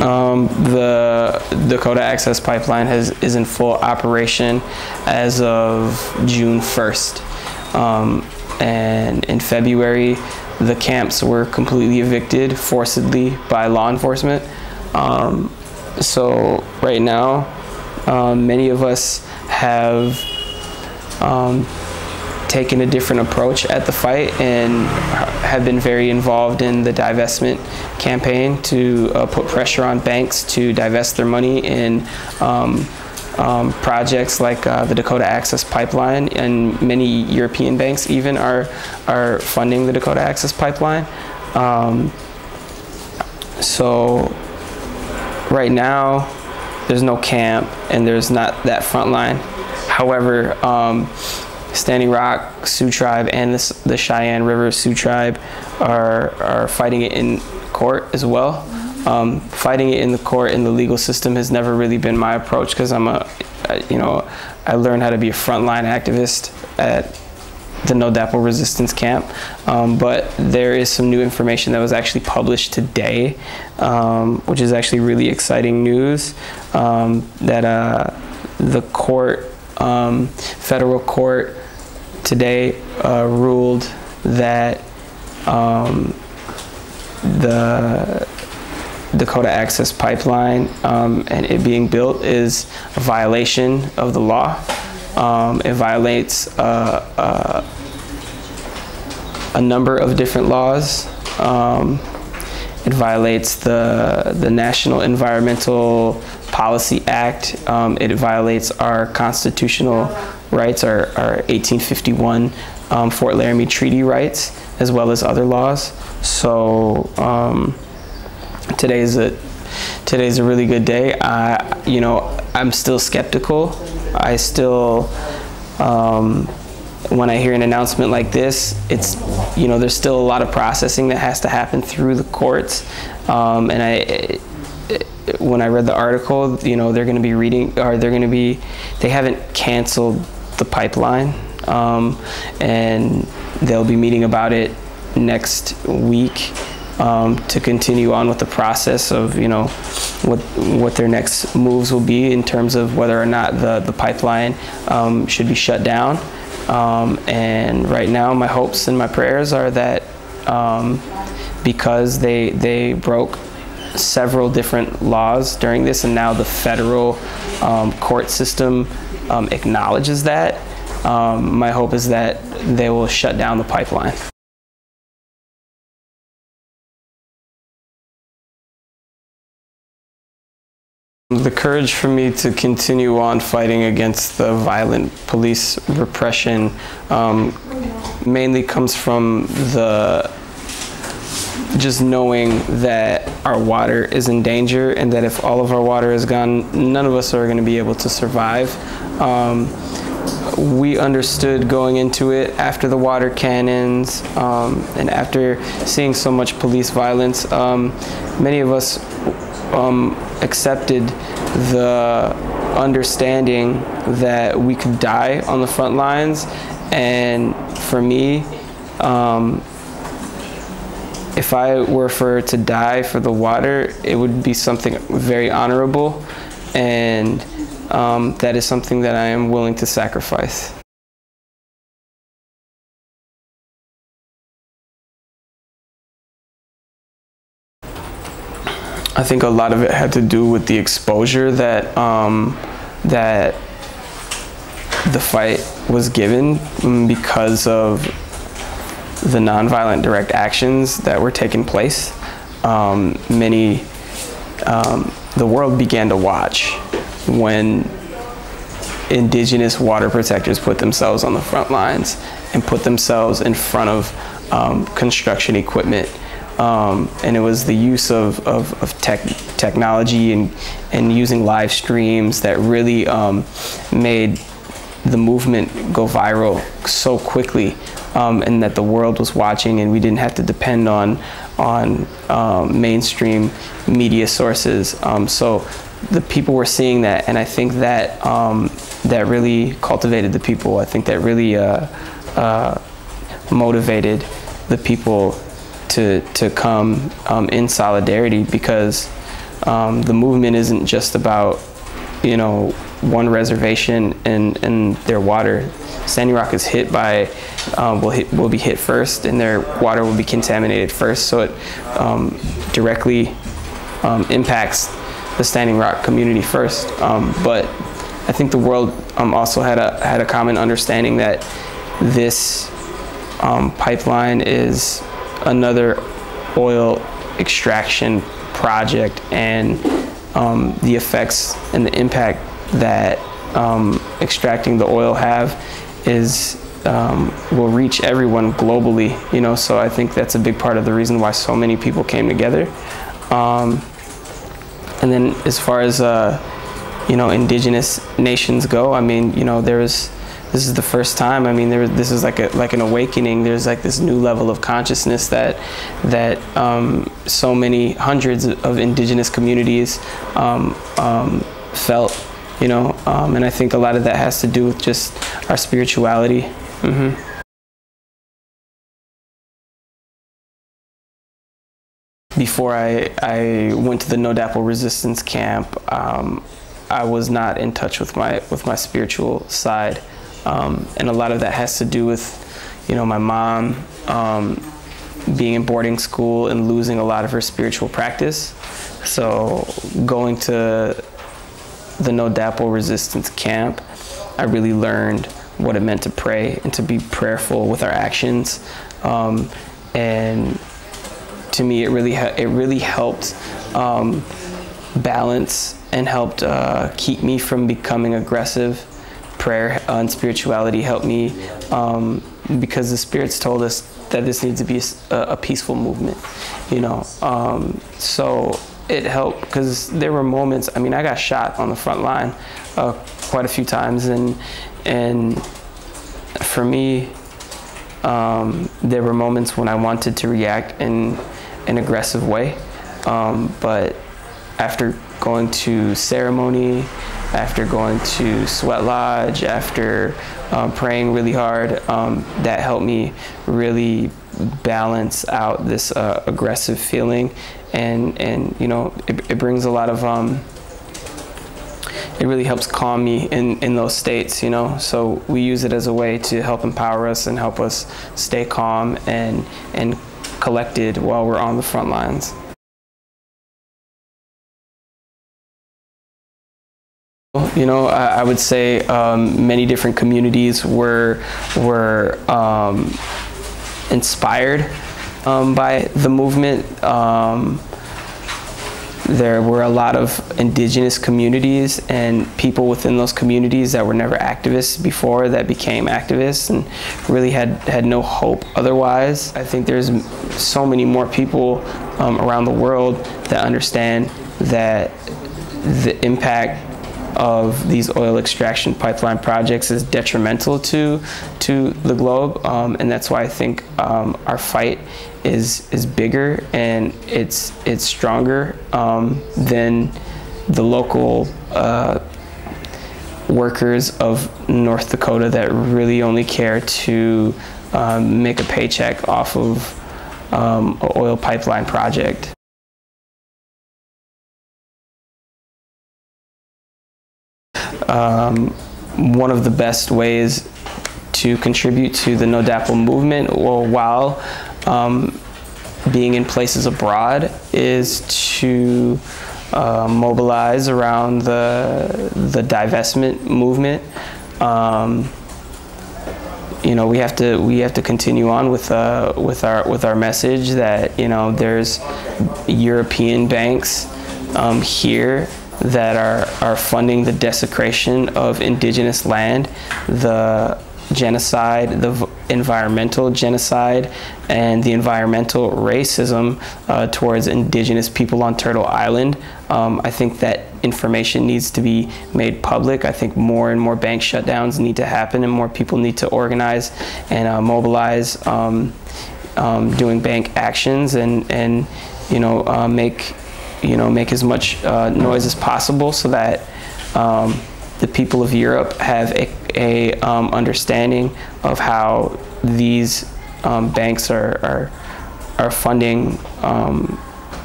Um, the Dakota Access Pipeline has, is in full operation as of June 1st. Um, and in February, the camps were completely evicted forcibly by law enforcement. Um, so right now, um, many of us have um, taken a different approach at the fight and have been very involved in the divestment campaign to uh, put pressure on banks to divest their money in um, um, projects like uh, the Dakota Access Pipeline and many European banks even are are funding the Dakota Access Pipeline. Um, so right now there's no camp and there's not that front line. However, um, Standing Rock Sioux Tribe and the, the Cheyenne River Sioux Tribe are, are fighting it in court as well. Um, fighting it in the court in the legal system has never really been my approach because I'm a, you know, I learned how to be a frontline activist at the No DAPL resistance camp. Um, but there is some new information that was actually published today, um, which is actually really exciting news um, that uh, the court, um, federal court, today uh, ruled that um, the Dakota Access Pipeline um, and it being built is a violation of the law. Um, it violates uh, uh, a number of different laws. Um, it violates the, the National Environmental Policy Act. Um, it violates our constitutional rights, our, our 1851 um, Fort Laramie Treaty rights, as well as other laws. So um, is a today's a really good day. I, you know, I'm still skeptical. I still, um, when I hear an announcement like this, it's, you know, there's still a lot of processing that has to happen through the courts. Um, and I, when I read the article, you know, they're going to be reading, or they're going to be, they haven't canceled the pipeline, um, and they'll be meeting about it next week um, to continue on with the process of you know what what their next moves will be in terms of whether or not the the pipeline um, should be shut down. Um, and right now, my hopes and my prayers are that um, because they they broke several different laws during this, and now the federal um, court system um, acknowledges that. my hope is that they will shut down the pipeline. The courage for me to continue on fighting against the violent police repression um, mainly comes from the just knowing that our water is in danger and that if all of our water is gone, none of us are going to be able to survive. Um, we understood going into it after the water cannons um, and after seeing so much police violence, um, many of us um, accepted the understanding that we could die on the front lines. And for me, um, if I were for to die for the water, it would be something very honorable. And um, that is something that I am willing to sacrifice. I think a lot of it had to do with the exposure that um, that the fight was given mm, because of the nonviolent direct actions that were taking place. Um, many, um, the world began to watch when indigenous water protectors put themselves on the front lines and put themselves in front of um, construction equipment um, and it was the use of, of, of tech, technology and, and using live streams that really um, made the movement go viral so quickly um, and that the world was watching and we didn't have to depend on, on um, mainstream media sources. Um, so the people were seeing that and I think that, um, that really cultivated the people. I think that really uh, uh, motivated the people to, to come um, in solidarity because um, the movement isn't just about, you know, one reservation and, and their water. Standing Rock is hit by, um, will, hit, will be hit first and their water will be contaminated first. So it um, directly um, impacts the Standing Rock community first. Um, but I think the world um, also had a, had a common understanding that this um, pipeline is another oil extraction project and um, the effects and the impact that um, extracting the oil have is um, will reach everyone globally you know so I think that's a big part of the reason why so many people came together um, and then as far as uh, you know indigenous nations go I mean you know there's this is the first time. I mean, there, this is like a like an awakening. There's like this new level of consciousness that that um, so many hundreds of indigenous communities um, um, felt, you know, um, and I think a lot of that has to do with just our spirituality. Mm-hmm. Before I, I went to the No DAPL resistance camp, um, I was not in touch with my with my spiritual side. Um, and a lot of that has to do with, you know, my mom um, being in boarding school and losing a lot of her spiritual practice. So going to the No DAPL Resistance Camp, I really learned what it meant to pray and to be prayerful with our actions. Um, and to me, it really it really helped um, balance and helped uh, keep me from becoming aggressive prayer and spirituality helped me um, because the spirits told us that this needs to be a, a peaceful movement, you know. Um, so it helped because there were moments. I mean, I got shot on the front line uh, quite a few times, and and for me, um, there were moments when I wanted to react in an aggressive way, um, but after going to ceremony after going to Sweat Lodge, after um, praying really hard, um, that helped me really balance out this uh, aggressive feeling, and and you know it, it brings a lot of um, it really helps calm me in, in those states, you know. So we use it as a way to help empower us and help us stay calm and and collected while we're on the front lines. You know, I, I would say um, many different communities were were um, inspired um, by the movement. There were a lot of indigenous communities and people within those communities that were never activists before that became activists and really had, had no hope otherwise. I think there's so many more people um, around the world that understand that the impact of these oil extraction pipeline projects is detrimental to to the globe, um, and that's why I think um, our fight is is bigger and it's it's stronger um, than the local. Uh, workers of North Dakota that really only care to um, make a paycheck off of um, an oil pipeline project. Um, one of the best ways to contribute to the No DAPL movement or while um, being in places abroad is to uh, mobilize around the, the divestment movement. Um, you know we have to we have to continue on with uh, with our with our message that you know there's European banks um, here that are, are funding the desecration of indigenous land, the genocide, the environmental genocide, and the environmental racism uh, towards indigenous people on Turtle Island. Um, I think that information needs to be made public. I think more and more bank shutdowns need to happen and more people need to organize and uh, mobilize um, um, doing bank actions and, and you know, uh, make you know, make as much uh, noise as possible so that um, the people of Europe have a, a um, understanding of how these um, banks are, are, are funding um,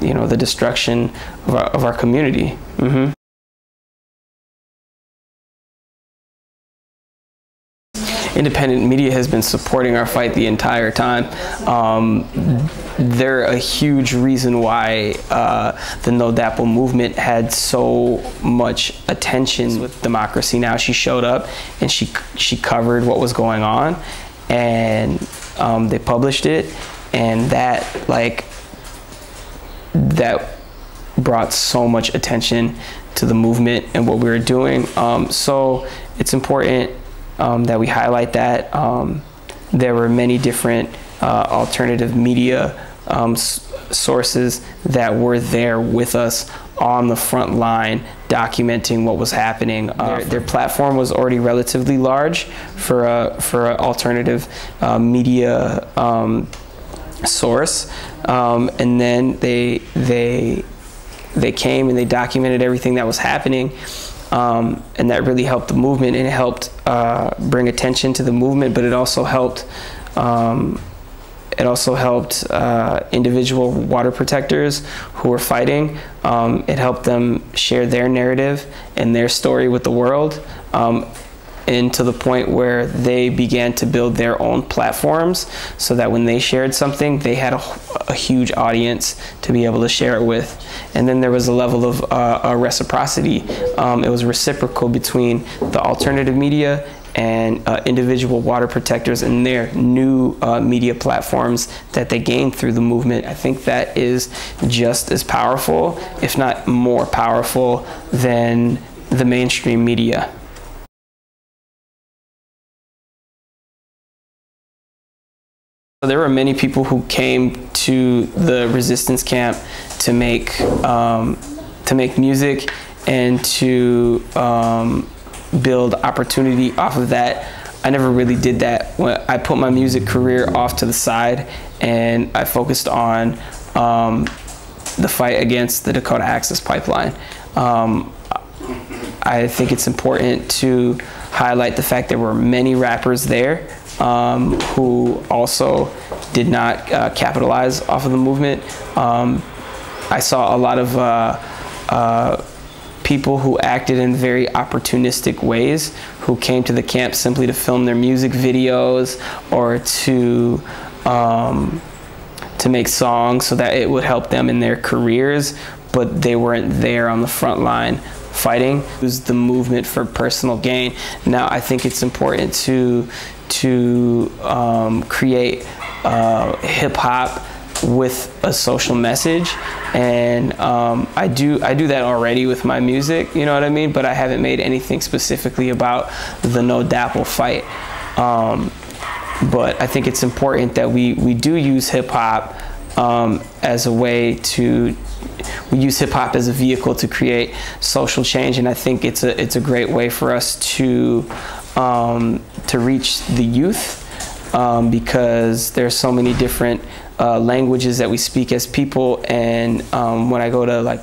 you know, the destruction of our, of our community. Mm-hmm. Independent media has been supporting our fight the entire time. Um, they're a huge reason why uh, the No DAPL movement had so much attention with Democracy Now! She showed up and she she covered what was going on, and um, they published it, and that like that brought so much attention to the movement and what we were doing. Um, so it's important um, that we highlight that. Um, there were many different uh, alternative media um, sources that were there with us on the front line documenting what was happening. Uh, their, platform was already relatively large for a, for an alternative uh, media um, source. Um, and then they, they, they came and they documented everything that was happening. Um, and that really helped the movement and it helped uh, bring attention to the movement, but it also helped um, it also helped uh, individual water protectors who were fighting. Um, it helped them share their narrative and their story with the world. Um, and to the point where they began to build their own platforms so that when they shared something, they had a, a huge audience to be able to share it with. And then there was a level of uh, reciprocity. Um, it was reciprocal between the alternative media and uh, individual water protectors and their new uh, media platforms that they gained through the movement. I think that is just as powerful, if not more powerful, than the mainstream media. There were many people who came to the resistance camp to make um, to make music and to um, build opportunity off of that. I never really did that. When I put my music career off to the side and I focused on um, the fight against the Dakota Access Pipeline. Um, I think it's important to highlight the fact there were many rappers there um, who also did not uh, capitalize off of the movement. Um, I saw a lot of uh, uh, people who acted in very opportunistic ways, who came to the camp simply to film their music videos or to um, to make songs so that it would help them in their careers, but they weren't there on the front line fighting. Was the movement for personal gain. Now I think it's important to to um, create uh, hip hop with a social message and um, I do I do that already with my music you know what I mean but I haven't made anything specifically about the no DAPL fight um, but I think it's important that we we do use hip hop um, as a way to we use hip hop as a vehicle to create social change and I think it's a it's a great way for us to um, to reach the youth um, because there's so many different uh, languages that we speak as people. And um, when I go to like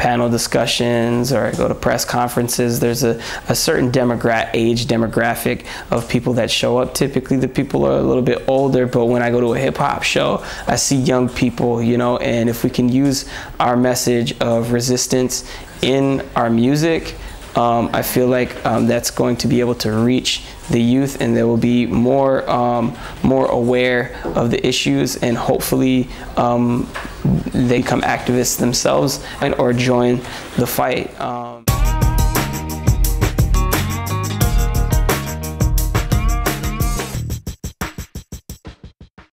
panel discussions or I go to press conferences, there's a, a certain demogra age demographic of people that show up. Typically, the people are a little bit older, but when I go to a hip hop show, I see young people, you know, and if we can use our message of resistance in our music, um, I feel like um, that's going to be able to reach the youth and they will be more um, more aware of the issues and hopefully um, they become activists themselves and or join the fight. Um,